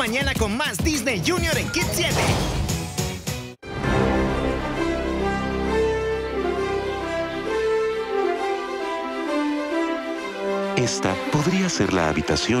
mañana con más Disney Junior en Kids 7. Esta podría ser la habitación